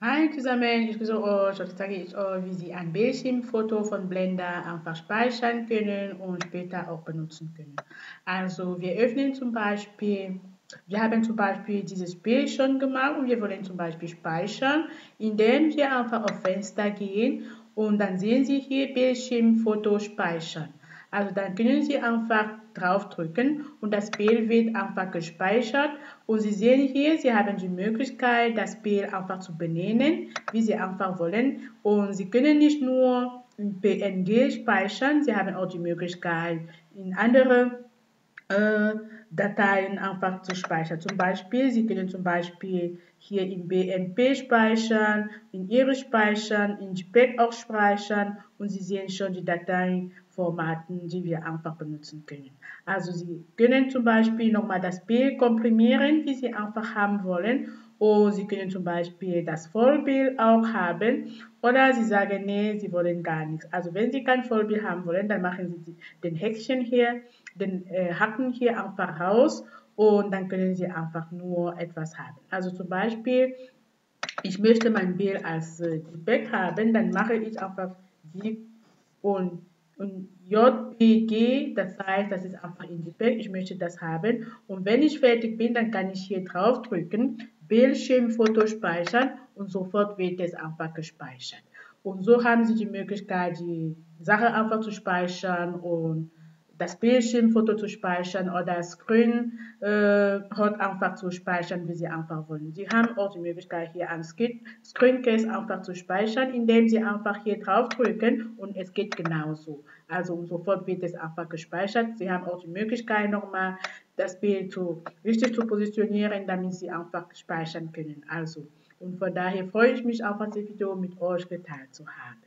Hi zusammen, ich grüße euch. Heute zeige ich euch, wie Sie ein Bildschirmfoto von Blender einfach speichern können und später auch benutzen können. Also wir öffnen zum Beispiel, wir haben zum Beispiel dieses Bild schon gemacht und wir wollen zum Beispiel speichern, indem wir einfach auf Fenster gehen und dann sehen Sie hier Bildschirmfoto speichern. Also dann können Sie einfach draufdrücken und das Bild wird einfach gespeichert. Und Sie sehen hier, Sie haben die Möglichkeit, das Bild einfach zu benennen, wie Sie einfach wollen. Und Sie können nicht nur in PNG speichern, Sie haben auch die Möglichkeit, in andere äh, Dateien einfach zu speichern. Zum Beispiel, Sie können zum Beispiel hier in BMP speichern, in Iris speichern, in JPEG auch speichern und Sie sehen schon die Dateien Formaten, die wir einfach benutzen können. Also Sie können zum Beispiel nochmal das Bild komprimieren, wie Sie einfach haben wollen. Und Sie können zum Beispiel das Vollbild auch haben. Oder Sie sagen, nee, Sie wollen gar nichts. Also wenn Sie kein Vollbild haben wollen, dann machen Sie den Häkchen hier, den äh, Haken hier einfach raus. Und dann können Sie einfach nur etwas haben. Also zum Beispiel, ich möchte mein Bild als äh, Back haben, dann mache ich einfach die und und JPG, das heißt, das ist einfach in die ich möchte das haben. Und wenn ich fertig bin, dann kann ich hier drauf drücken, Bildschirmfoto speichern und sofort wird es einfach gespeichert. Und so haben Sie die Möglichkeit, die Sache einfach zu speichern und das Bildschirmfoto zu speichern oder Screen äh, einfach zu speichern, wie Sie einfach wollen. Sie haben auch die Möglichkeit, hier ein Screencase einfach zu speichern, indem Sie einfach hier drauf drücken und es geht genauso. Also sofort wird es einfach gespeichert. Sie haben auch die Möglichkeit, nochmal das Bild zu, richtig zu positionieren, damit Sie einfach speichern können. Also, und von daher freue ich mich auf das Video mit euch geteilt zu haben.